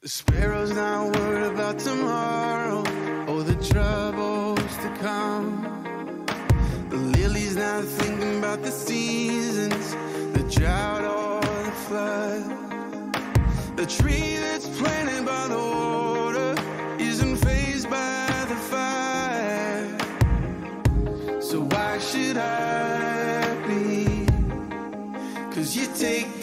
The sparrow's not worried about tomorrow or the troubles to come. The lily's not thinking about the seasons, the drought or the flood. The tree that's planted by the water isn't fazed by the fire. So why should I be? Cause you take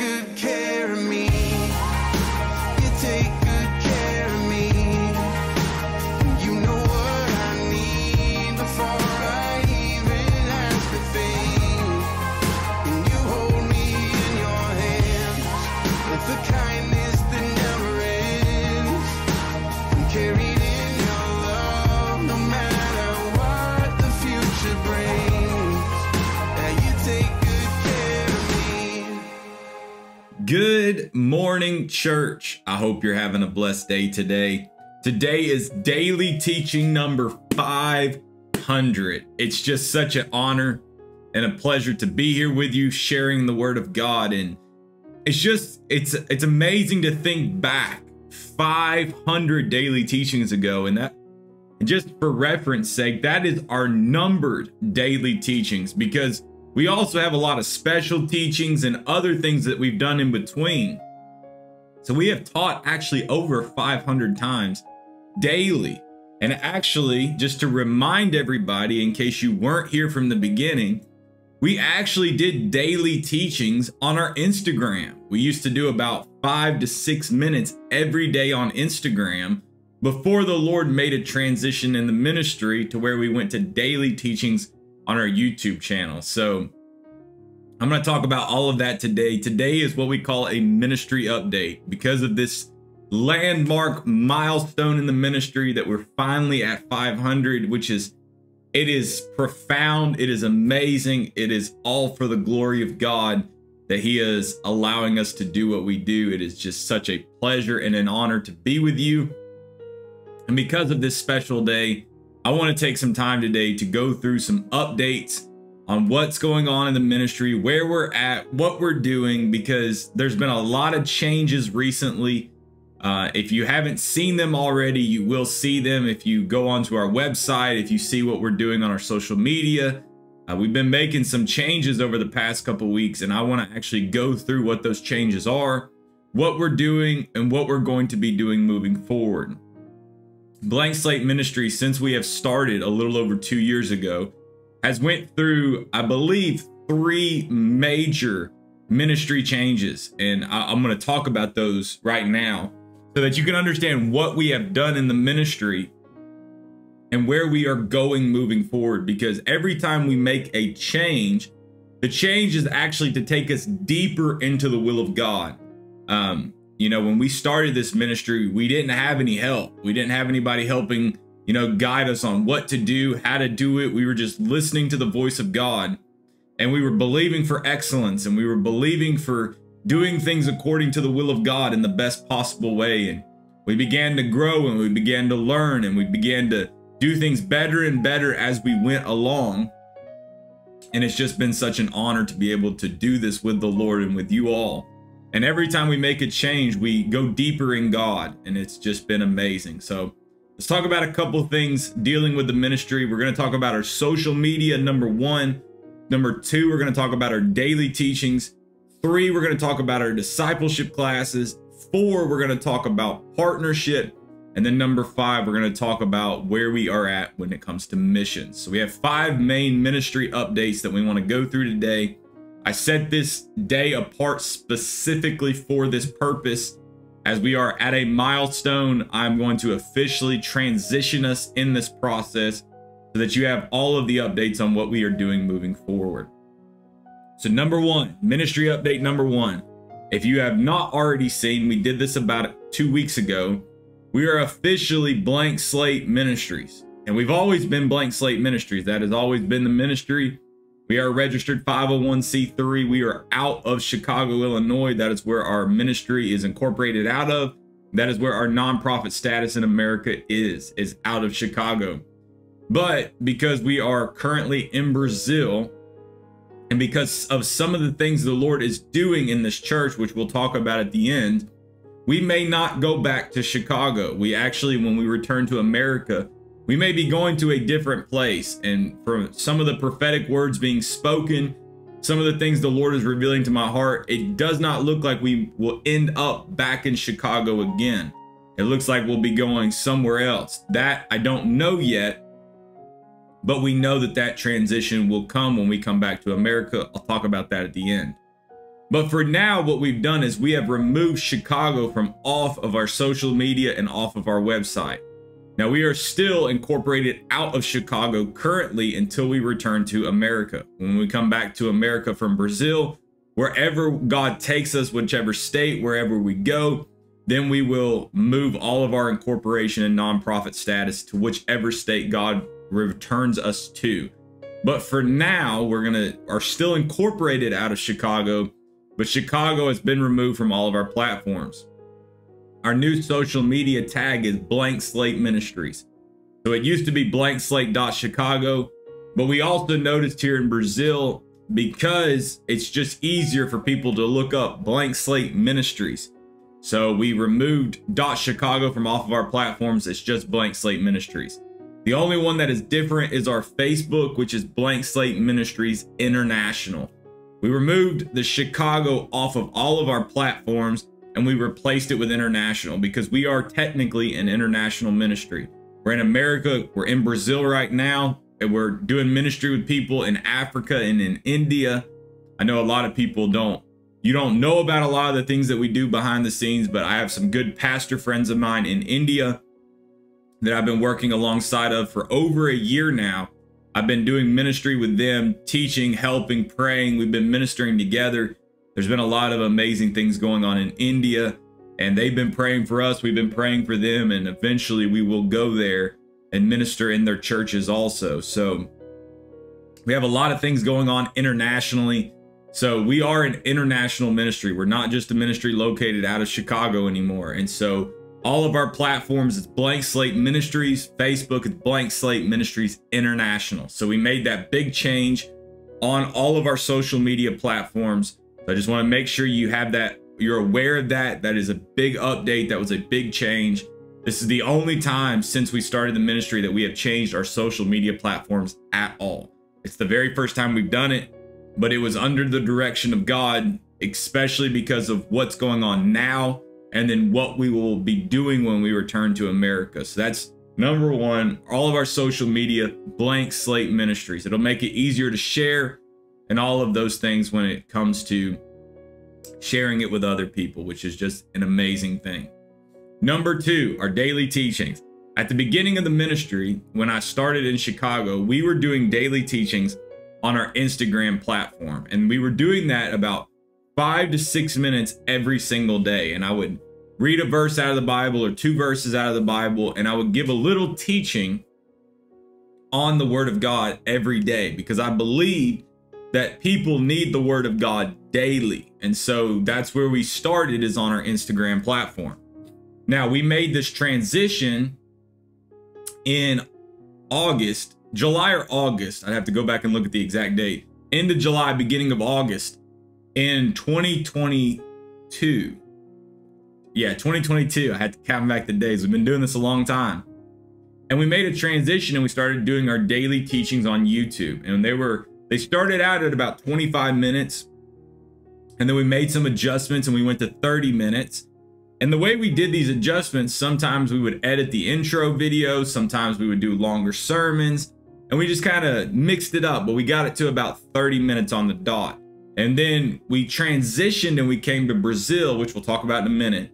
Good morning, church. I hope you're having a blessed day today. Today is daily teaching number 500. It's just such an honor and a pleasure to be here with you sharing the word of God and it's just it's it's amazing to think back 500 daily teachings ago and that just for reference sake that is our numbered daily teachings because we also have a lot of special teachings and other things that we've done in between so we have taught actually over 500 times daily and actually just to remind everybody in case you weren't here from the beginning we actually did daily teachings on our Instagram. We used to do about five to six minutes every day on Instagram before the Lord made a transition in the ministry to where we went to daily teachings on our YouTube channel. So I'm going to talk about all of that today. Today is what we call a ministry update because of this landmark milestone in the ministry that we're finally at 500, which is it is profound. It is amazing. It is all for the glory of God that He is allowing us to do what we do. It is just such a pleasure and an honor to be with you. And because of this special day, I want to take some time today to go through some updates on what's going on in the ministry, where we're at, what we're doing, because there's been a lot of changes recently. Uh, if you haven't seen them already, you will see them if you go onto our website, if you see what we're doing on our social media. Uh, we've been making some changes over the past couple weeks, and I want to actually go through what those changes are, what we're doing, and what we're going to be doing moving forward. Blank Slate Ministry, since we have started a little over two years ago, has went through, I believe, three major ministry changes, and I- I'm going to talk about those right now so that you can understand what we have done in the ministry and where we are going moving forward. Because every time we make a change, the change is actually to take us deeper into the will of God. Um, you know, when we started this ministry, we didn't have any help. We didn't have anybody helping, you know, guide us on what to do, how to do it. We were just listening to the voice of God and we were believing for excellence and we were believing for doing things according to the will of God in the best possible way. And we began to grow and we began to learn and we began to do things better and better as we went along. And it's just been such an honor to be able to do this with the Lord and with you all. And every time we make a change, we go deeper in God, and it's just been amazing. So let's talk about a couple things dealing with the ministry. We're going to talk about our social media, number one. Number two, we're going to talk about our daily teachings. Three, we're going to talk about our discipleship classes. Four, we're going to talk about partnership. And then number five, we're going to talk about where we are at when it comes to missions. So we have five main ministry updates that we want to go through today. I set this day apart specifically for this purpose. As we are at a milestone, I'm going to officially transition us in this process so that you have all of the updates on what we are doing moving forward. So, number one, ministry update number one. If you have not already seen, we did this about two weeks ago. We are officially Blank Slate Ministries. And we've always been Blank Slate Ministries. That has always been the ministry. We are registered 501c3. We are out of Chicago, Illinois. That is where our ministry is incorporated out of. That is where our nonprofit status in America is, is out of Chicago. But because we are currently in Brazil, and because of some of the things the Lord is doing in this church, which we'll talk about at the end, we may not go back to Chicago. We actually, when we return to America, we may be going to a different place. And from some of the prophetic words being spoken, some of the things the Lord is revealing to my heart, it does not look like we will end up back in Chicago again. It looks like we'll be going somewhere else. That I don't know yet, but we know that that transition will come when we come back to America. I'll talk about that at the end. But for now, what we've done is we have removed Chicago from off of our social media and off of our website. Now, we are still incorporated out of Chicago currently until we return to America. When we come back to America from Brazil, wherever God takes us, whichever state, wherever we go, then we will move all of our incorporation and nonprofit status to whichever state God returns us to. But for now, we're gonna are still incorporated out of Chicago, but Chicago has been removed from all of our platforms. Our new social media tag is Blank Slate Ministries. So it used to be Blank Slate Chicago, but we also noticed here in Brazil, because it's just easier for people to look up Blank Slate Ministries. So we removed Dot .chicago from off of our platforms. It's just Blank Slate Ministries. The only one that is different is our Facebook, which is Blank Slate Ministries International. We removed the Chicago off of all of our platforms and we replaced it with international because we are technically an international ministry. We're in America, we're in Brazil right now, and we're doing ministry with people in Africa and in India. I know a lot of people don't you don't know about a lot of the things that we do behind the scenes, but I have some good pastor friends of mine in India that I've been working alongside of for over a year now. I've been doing ministry with them, teaching, helping, praying. We've been ministering together. There's been a lot of amazing things going on in India, and they've been praying for us. We've been praying for them, and eventually we will go there and minister in their churches also. So we have a lot of things going on internationally. So we are an international ministry. We're not just a ministry located out of Chicago anymore. And so all of our platforms is Blank Slate Ministries. Facebook is Blank Slate Ministries International. So we made that big change on all of our social media platforms so I just want to make sure you have that, you're aware of that. That is a big update. That was a big change. This is the only time since we started the ministry that we have changed our social media platforms at all. It's the very first time we've done it, but it was under the direction of God, especially because of what's going on now and then what we will be doing when we return to America. So that's number one, all of our social media, blank slate ministries. It'll make it easier to share and all of those things when it comes to sharing it with other people, which is just an amazing thing. Number two, our daily teachings. At the beginning of the ministry, when I started in Chicago, we were doing daily teachings on our Instagram platform. And we were doing that about five to six minutes every single day. And I would read a verse out of the Bible or two verses out of the Bible, and I would give a little teaching on the Word of God every day because I believe that people need the word of God daily. And so that's where we started is on our Instagram platform. Now we made this transition in August, July or August. I'd have to go back and look at the exact date. End of July, beginning of August in 2022. Yeah, 2022. I had to count back the days. We've been doing this a long time. And we made a transition and we started doing our daily teachings on YouTube. And they were they started out at about 25 minutes, and then we made some adjustments and we went to 30 minutes. And the way we did these adjustments, sometimes we would edit the intro video, sometimes we would do longer sermons, and we just kind of mixed it up, but we got it to about 30 minutes on the dot. And then we transitioned and we came to Brazil, which we'll talk about in a minute.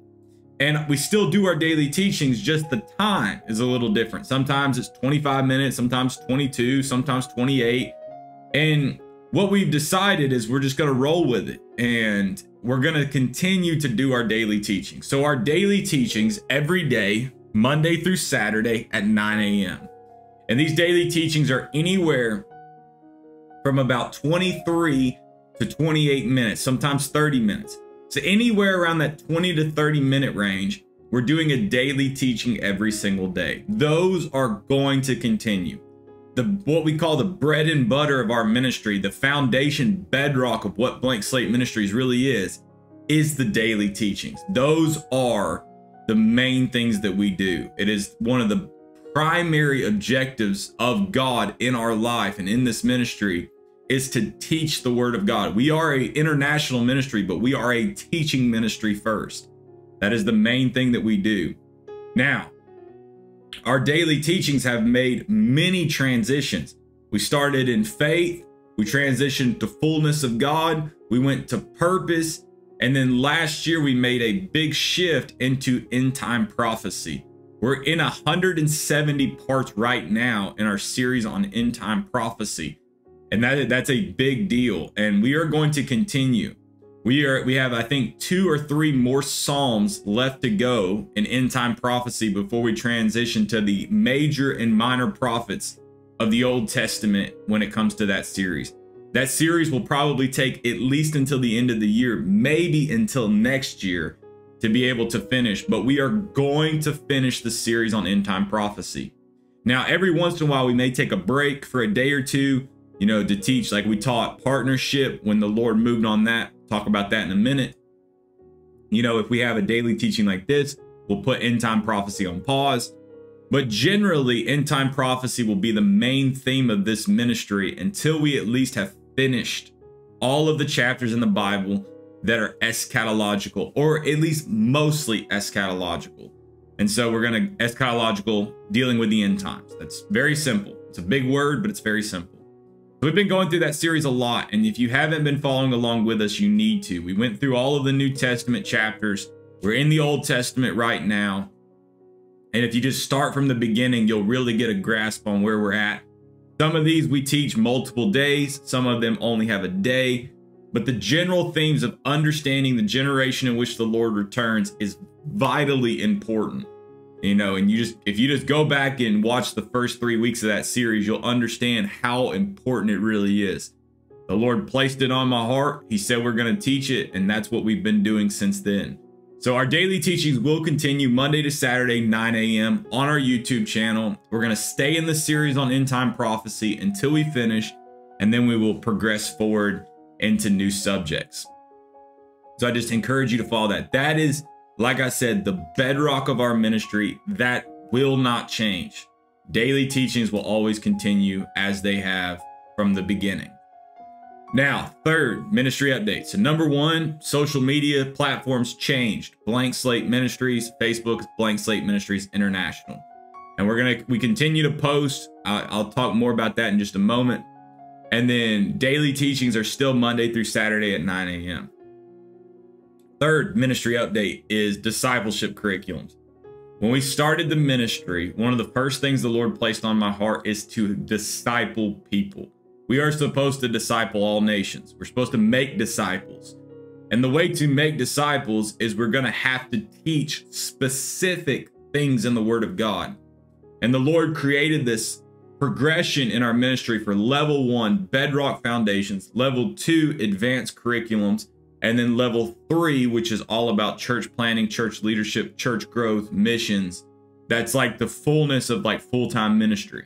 And we still do our daily teachings, just the time is a little different. Sometimes it's 25 minutes, sometimes 22, sometimes 28. And what we've decided is we're just going to roll with it and we're going to continue to do our daily teaching. So, our daily teachings every day, Monday through Saturday at 9 a.m. And these daily teachings are anywhere from about 23 to 28 minutes, sometimes 30 minutes. So, anywhere around that 20 to 30 minute range, we're doing a daily teaching every single day. Those are going to continue the what we call the bread and butter of our ministry, the foundation bedrock of what Blank Slate Ministries really is, is the daily teachings. Those are the main things that we do. It is one of the primary objectives of God in our life and in this ministry is to teach the word of God. We are a international ministry, but we are a teaching ministry first. That is the main thing that we do. Now, our daily teachings have made many transitions. We started in faith, we transitioned to fullness of God, we went to purpose, and then last year we made a big shift into end time prophecy. We're in 170 parts right now in our series on end time prophecy. And that that's a big deal. And we are going to continue. We are we have I think two or three more psalms left to go in end time prophecy before we transition to the major and minor prophets of the Old Testament when it comes to that series. That series will probably take at least until the end of the year, maybe until next year to be able to finish, but we are going to finish the series on end time prophecy. Now, every once in a while, we may take a break for a day or two, you know, to teach, like we taught partnership when the Lord moved on that. Talk about that in a minute. You know, if we have a daily teaching like this, we'll put end time prophecy on pause. But generally, end time prophecy will be the main theme of this ministry until we at least have finished all of the chapters in the Bible that are eschatological, or at least mostly eschatological. And so we're going to eschatological dealing with the end times. That's very simple. It's a big word, but it's very simple. We've been going through that series a lot. And if you haven't been following along with us, you need to. We went through all of the New Testament chapters. We're in the Old Testament right now. And if you just start from the beginning, you'll really get a grasp on where we're at. Some of these we teach multiple days, some of them only have a day. But the general themes of understanding the generation in which the Lord returns is vitally important. You know, and you just, if you just go back and watch the first three weeks of that series, you'll understand how important it really is. The Lord placed it on my heart. He said we're going to teach it, and that's what we've been doing since then. So our daily teachings will continue Monday to Saturday, 9 a.m. on our YouTube channel. We're going to stay in the series on end time prophecy until we finish, and then we will progress forward into new subjects. So I just encourage you to follow that. That is, like I said, the bedrock of our ministry. That will not change. Daily teachings will always continue as they have from the beginning. Now, third, ministry update. So number one, social media platforms changed. Blank Slate Ministries, Facebook, Blank Slate Ministries International. And we're gonna, we continue to post. I'll talk more about that in just a moment. And then daily teachings are still Monday through Saturday at 9 a.m. Third ministry update is discipleship curriculums. When we started the ministry, one of the first things the Lord placed on my heart is to disciple people. We are supposed to disciple all nations. We're supposed to make disciples. And the way to make disciples is we're going to have to teach specific things in the Word of God. And the Lord created this progression in our ministry for level one, bedrock foundations, level two, advanced curriculums, and then level three, which is all about church planting, church leadership, church growth, missions. That's like the fullness of like full time ministry.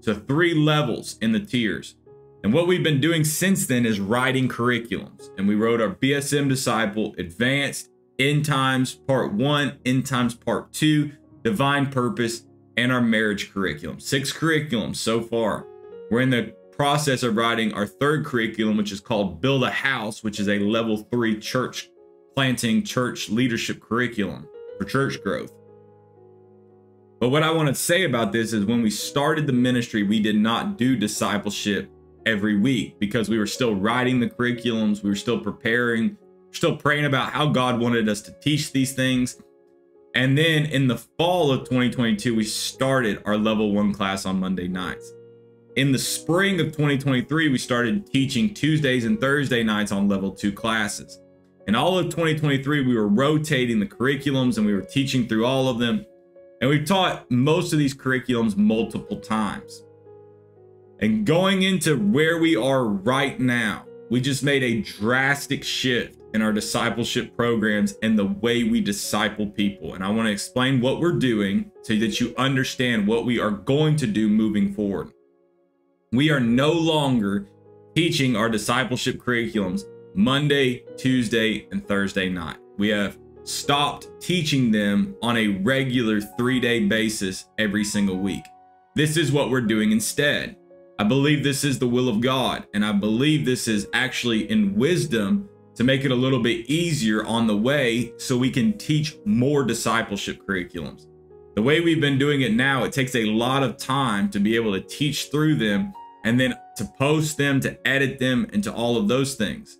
So, three levels in the tiers. And what we've been doing since then is writing curriculums. And we wrote our BSM Disciple Advanced End Times Part 1, End Times Part 2, Divine Purpose, and our marriage curriculum. Six curriculums so far. We're in the process of writing our third curriculum, which is called Build a House, which is a level three church planting, church leadership curriculum for church growth. But what I want to say about this is when we started the ministry, we did not do discipleship every week because we were still writing the curriculums, we were still preparing, still praying about how God wanted us to teach these things. And then in the fall of 2022, we started our level one class on Monday nights. In the spring of 2023, we started teaching Tuesdays and Thursday nights on level two classes. In all of 2023, we were rotating the curriculums and we were teaching through all of them. And we've taught most of these curriculums multiple times. And going into where we are right now, we just made a drastic shift in our discipleship programs and the way we disciple people. And I want to explain what we're doing so that you understand what we are going to do moving forward. We are no longer teaching our discipleship curriculums Monday, Tuesday, and Thursday night. We have stopped teaching them on a regular three day basis every single week. This is what we're doing instead. I believe this is the will of God, and I believe this is actually in wisdom to make it a little bit easier on the way so we can teach more discipleship curriculums. The way we've been doing it now, it takes a lot of time to be able to teach through them and then to post them, to edit them, and to all of those things.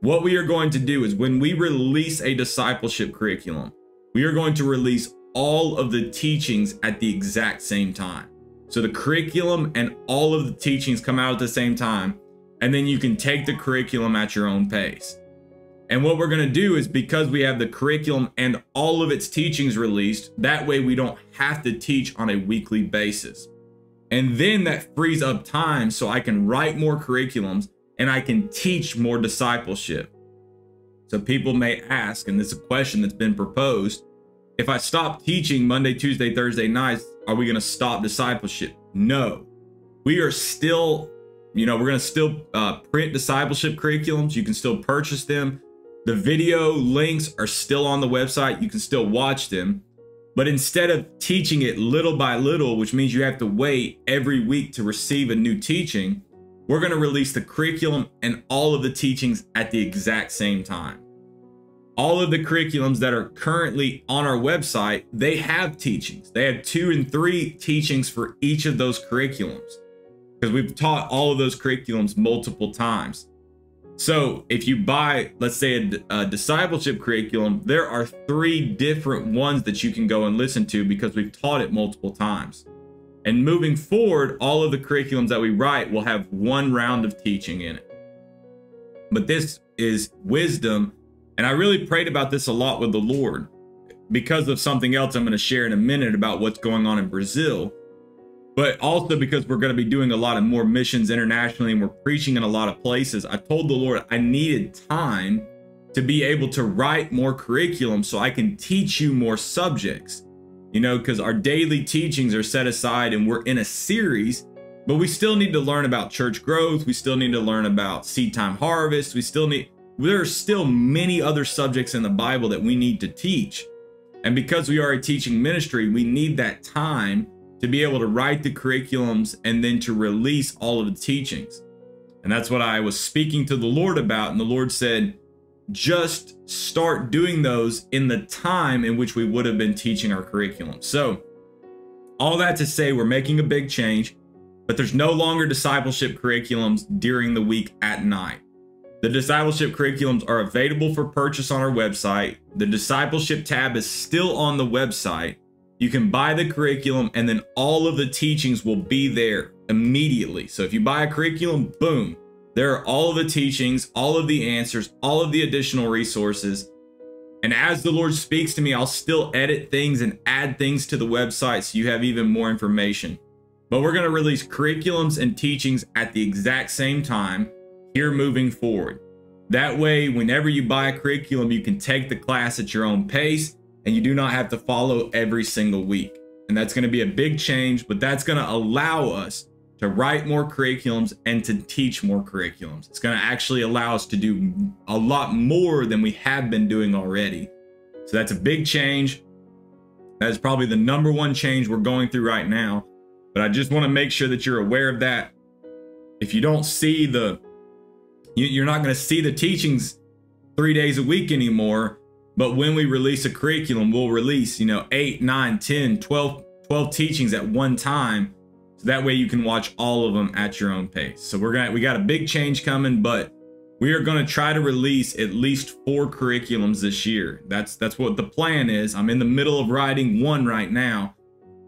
What we are going to do is when we release a discipleship curriculum, we are going to release all of the teachings at the exact same time. So the curriculum and all of the teachings come out at the same time, and then you can take the curriculum at your own pace. And what we're going to do is because we have the curriculum and all of its teachings released, that way we don't have to teach on a weekly basis. And then that frees up time so I can write more curriculums and I can teach more discipleship. So people may ask, and this is a question that's been proposed if I stop teaching Monday, Tuesday, Thursday nights, are we going to stop discipleship? No. We are still, you know, we're going to still uh, print discipleship curriculums. You can still purchase them. The video links are still on the website. You can still watch them. But instead of teaching it little by little, which means you have to wait every week to receive a new teaching, we're going to release the curriculum and all of the teachings at the exact same time. All of the curriculums that are currently on our website, they have teachings. They have two and three teachings for each of those curriculums because we've taught all of those curriculums multiple times. So if you buy, let's say, a, a, discipleship curriculum, there are three different ones that you can go and listen to because we've taught it multiple times. And moving forward, all of the curriculums that we write will have one round of teaching in it. But this is wisdom. And I really prayed about this a lot with the Lord because of something else I'm going to share in a minute about what's going on in Brazil but also because we're going to be doing a lot of more missions internationally and we're preaching in a lot of places, I told the Lord I needed time to be able to write more curriculum so I can teach you more subjects. You know, because our daily teachings are set aside and we're in a series, but we still need to learn about church growth. We still need to learn about seed time harvest. We still need, there are still many other subjects in the Bible that we need to teach. And because we are a teaching ministry, we need that time to be able to write the curriculums and then to release all of the teachings. And that's what I was speaking to the Lord about. And the Lord said, just start doing those in the time in which we would have been teaching our curriculum. So, all that to say, we're making a big change, but there's no longer discipleship curriculums during the week at night. The discipleship curriculums are available for purchase on our website. The discipleship tab is still on the website, you can buy the curriculum and then all of the teachings will be there immediately. So if you buy a curriculum, boom, there are all of the teachings, all of the answers, all of the additional resources. And as the Lord speaks to me, I'll still edit things and add things to the website so you have even more information. But we're going to release curriculums and teachings at the exact same time here moving forward. That way, whenever you buy a curriculum, you can take the class at your own pace and you do not have to follow every single week. And that's going to be a big change, but that's going to allow us to write more curriculums and to teach more curriculums. It's going to actually allow us to do a lot more than we have been doing already. So that's a big change. That is probably the number one change we're going through right now. But I just want to make sure that you're aware of that. If you don't see the, you're not going to see the teachings three days a week anymore but when we release a curriculum, we'll release, you know, 8, 9, 10, 12, 12 teachings at one time. So that way you can watch all of them at your own pace. So we're going to, we got a big change coming, but we are going to try to release at least four curriculums this year. That's, that's what the plan is. I'm in the middle of writing one right now,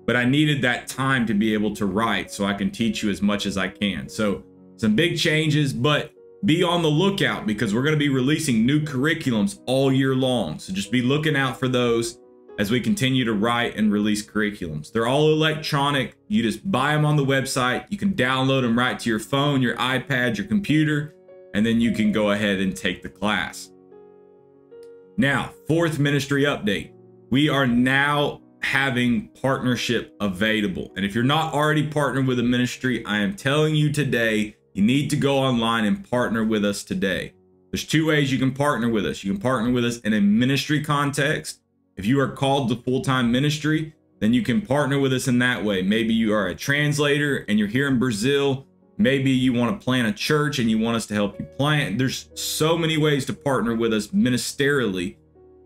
but I needed that time to be able to write so I can teach you as much as I can. So some big changes, but be on the lookout because we're going to be releasing new curriculums all year long. So just be looking out for those as we continue to write and release curriculums. They're all electronic. You just buy them on the website. You can download them right to your phone, your iPad, your computer, and then you can go ahead and take the class. Now, fourth ministry update. We are now having partnership available. And if you're not already partnered with a ministry, I am telling you today, you need to go online and partner with us today. There's two ways you can partner with us. You can partner with us in a ministry context. If you are called to full-time ministry, then you can partner with us in that way. Maybe you are a translator and you're here in Brazil. Maybe you want to plant a church and you want us to help you plant. There's so many ways to partner with us ministerially.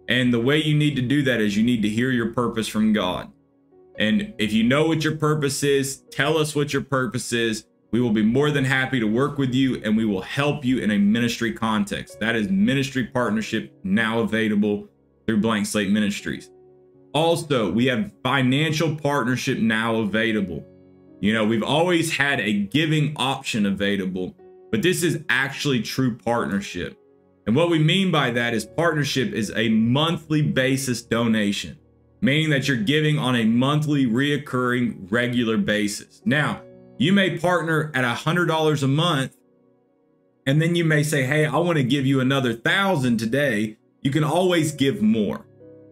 And the way you need to do that is you need to hear your purpose from God. And if you know what your purpose is, tell us what your purpose is. We will be more than happy to work with you and we will help you in a ministry context. That is ministry partnership now available through Blank Slate Ministries. Also, we have financial partnership now available. You know, we've always had a giving option available, but this is actually true partnership. And what we mean by that is partnership is a monthly basis donation, meaning that you're giving on a monthly reoccurring regular basis. Now, you may partner at $100 a month, and then you may say, hey, I want to give you another thousand today. You can always give more.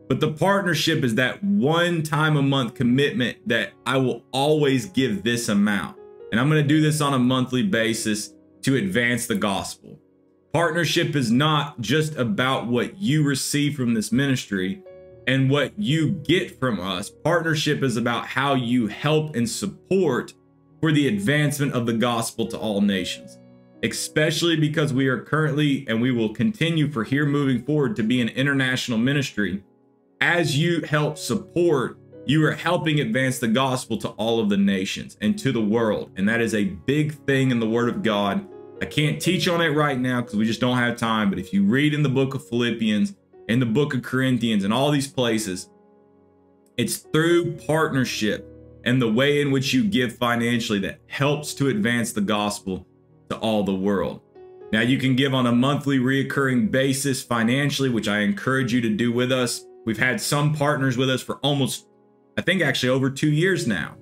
But the partnership is that one time a month commitment that I will always give this amount. And I'm going to do this on a monthly basis to advance the gospel. Partnership is not just about what you receive from this ministry and what you get from us. Partnership is about how you help and support for the advancement of the gospel to all nations, especially because we are currently and we will continue for here moving forward to be an international ministry as you help support, you are helping advance the gospel to all of the nations and to the world. And that is a big thing in the word of God. I can't teach on it right now because we just don't have time. But if you read in the book of Philippians, in the book of Corinthians, and all these places, it's through partnership and the way in which you give financially that helps to advance the gospel to all the world. Now, you can give on a monthly reoccurring basis financially, which I encourage you to do with us. We've had some partners with us for almost, I think actually over two years now,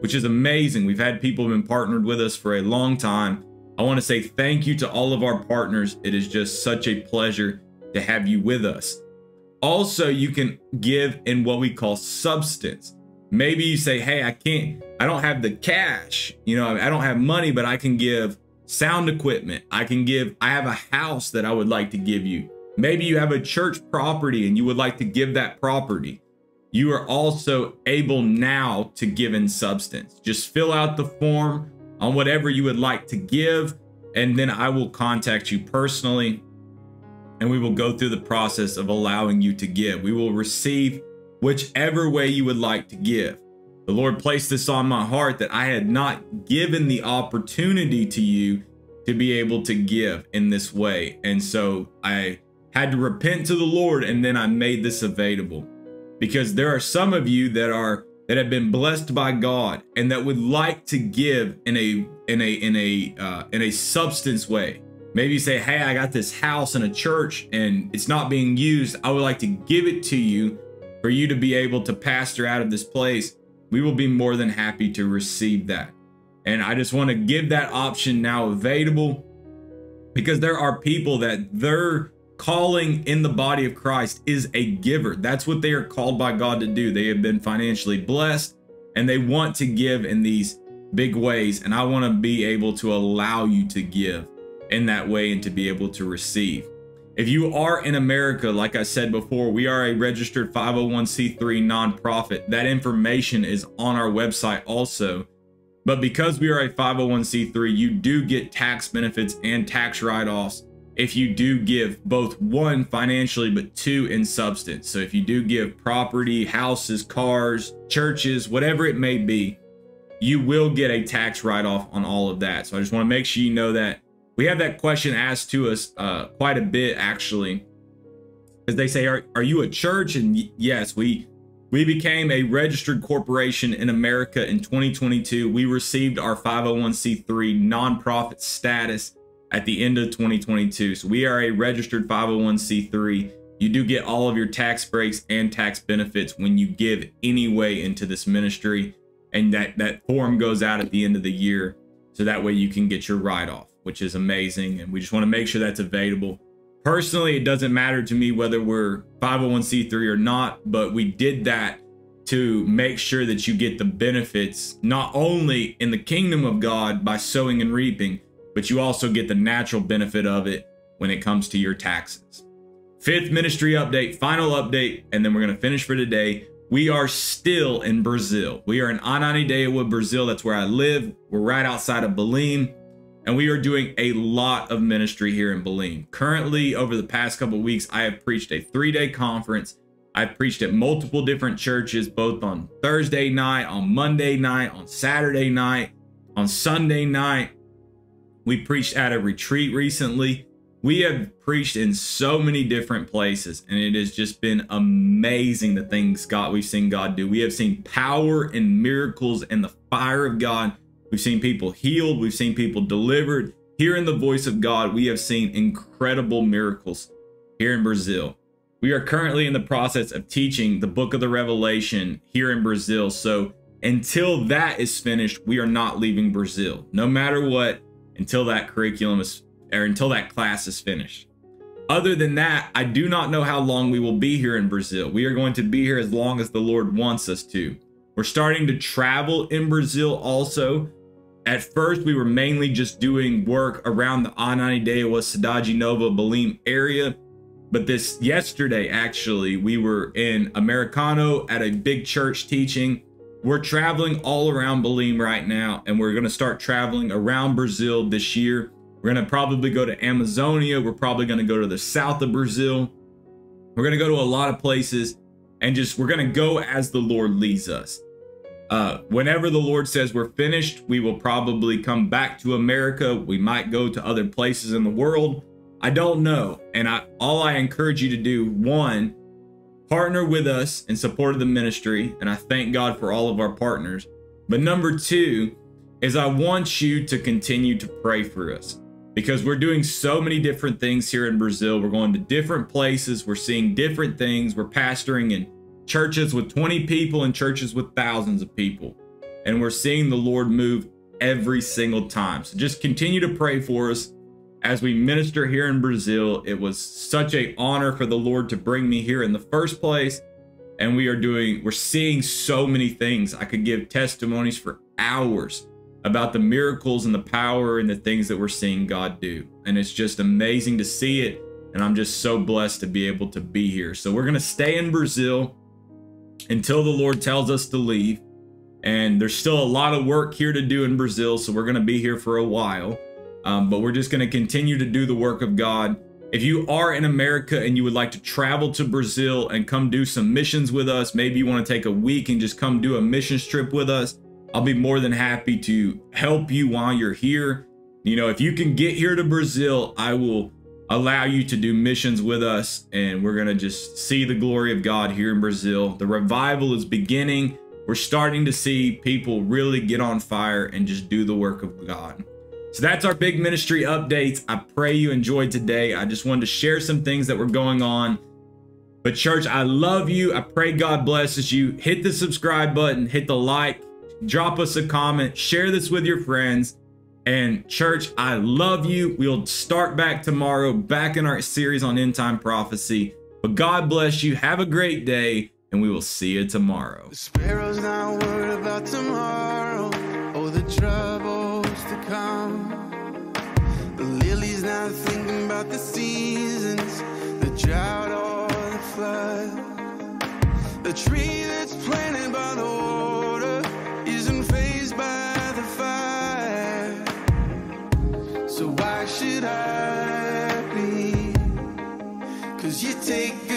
which is amazing. We've had people who've been partnered with us for a long time. I want to say thank you to all of our partners. It is just such a pleasure to have you with us. Also, you can give in what we call substance. Maybe you say, hey, I can't, I don't have the cash, you know, I don't have money, but I can give sound equipment. I can give, I have a house that I would like to give you. Maybe you have a church property and you would like to give that property. You are also able now to give in substance. Just fill out the form on whatever you would like to give, and then I will contact you personally and we will go through the process of allowing you to give. We will receive whichever way you would like to give. The Lord placed this on my heart that I had not given the opportunity to you to be able to give in this way. And so I had to repent to the Lord and then I made this available. Because there are some of you that are that have been blessed by God and that would like to give in a in a in a uh, in a substance way. Maybe you say, "Hey, I got this house and a church and it's not being used. I would like to give it to you for you to be able to pastor out of this place." We will be more than happy to receive that. And I just want to give that option now available because there are people that their calling in the body of Christ is a giver. That's what they are called by God to do. They have been financially blessed and they want to give in these big ways. And I want to be able to allow you to give in that way and to be able to receive. If you are in America, like I said before, we are a registered 501c3 nonprofit. That information is on our website also. But because we are a 501c3, you do get tax benefits and tax write-offs if you do give both one financially, but two in substance. So if you do give property, houses, cars, churches, whatever it may be, you will get a tax write-off on all of that. So I just want to make sure you know that. We have that question asked to us uh, quite a bit actually, because they say, are, are you a church? And yes, we we became a registered corporation in America in 2022. We received our 501c3 nonprofit status at the end of 2022. So we are a registered 501c3. You do get all of your tax breaks and tax benefits when you give any way into this ministry. And that, that form goes out at the end of the year. So that way you can get your write-off, which is amazing. And we just want to make sure that's available. Personally, it doesn't matter to me whether we're 501c3 or not, but we did that to make sure that you get the benefits, not only in the kingdom of God by sowing and reaping, but you also get the natural benefit of it when it comes to your taxes. Fifth ministry update, final update, and then we're going to finish for today. We are still in Brazil. We are in Ananindeua, Brazil. That's where I live. We're right outside of Belém. And we are doing a lot of ministry here in Belém. Currently, over the past couple weeks, I have preached a three-day conference. I've preached at multiple different churches, both on Thursday night, on Monday night, on Saturday night, on Sunday night. We preached at a retreat recently. We have preached in so many different places, and it has just been amazing the things God we've seen God do. We have seen power and miracles and the fire of God. We've seen people healed, we've seen people delivered. Hearing the voice of God, we have seen incredible miracles here in Brazil. We are currently in the process of teaching the book of the Revelation here in Brazil. So until that is finished, we are not leaving Brazil. No matter what, until that curriculum is or until that class is finished. Other than that, I do not know how long we will be here in Brazil. We are going to be here as long as the Lord wants us to. We're starting to travel in Brazil also. At first, we were mainly just doing work around the Ananindeua, Cidade Nova, Belém area. But this yesterday, actually, we were in Americano at a big church teaching. We're traveling all around Belém right now, and we're going to start traveling around Brazil this year. We're going to probably go to Amazonia. We're probably going to go to the south of Brazil. We're going to go to a lot of places and just we're going to go as the Lord leads us. Uh, whenever the Lord says we're finished, we will probably come back to America. We might go to other places in the world. I don't know. And I, all I encourage you to do, one, partner with us in support of the ministry. And I thank God for all of our partners. But number two is I want you to continue to pray for us because we're doing so many different things here in Brazil. We're going to different places. We're seeing different things. We're pastoring in churches with 20 people and churches with thousands of people. And we're seeing the Lord move every single time. So just continue to pray for us as we minister here in Brazil. It was such a honor for the Lord to bring me here in the first place. And we are doing, we're seeing so many things. I could give testimonies for hours about the miracles and the power and the things that we're seeing God do. And it's just amazing to see it. And I'm just so blessed to be able to be here. So we're going to stay in Brazil until the Lord tells us to leave. And there's still a lot of work here to do in Brazil. So we're going to be here for a while. Um, but we're just going to continue to do the work of God. If you are in America and you would like to travel to Brazil and come do some missions with us, maybe you want to take a week and just come do a missions trip with us, I'll be more than happy to help you while you're here. You know, if you can get here to Brazil, I will allow you to do missions with us and we're going to just see the glory of God here in Brazil. The revival is beginning. We're starting to see people really get on fire and just do the work of God. So that's our big ministry updates. I pray you enjoyed today. I just wanted to share some things that were going on. But church, I love you. I pray God blesses you. Hit the subscribe button, hit the like, drop us a comment, share this with your friends. And church, I love you. We'll start back tomorrow, back in our series on end time prophecy. But God bless you. Have a great day, and we will see you tomorrow. The sparrows not worried about tomorrow or the troubles to come. The lilies not thinking about the seasons, the drought or the flood. The tree Cause you take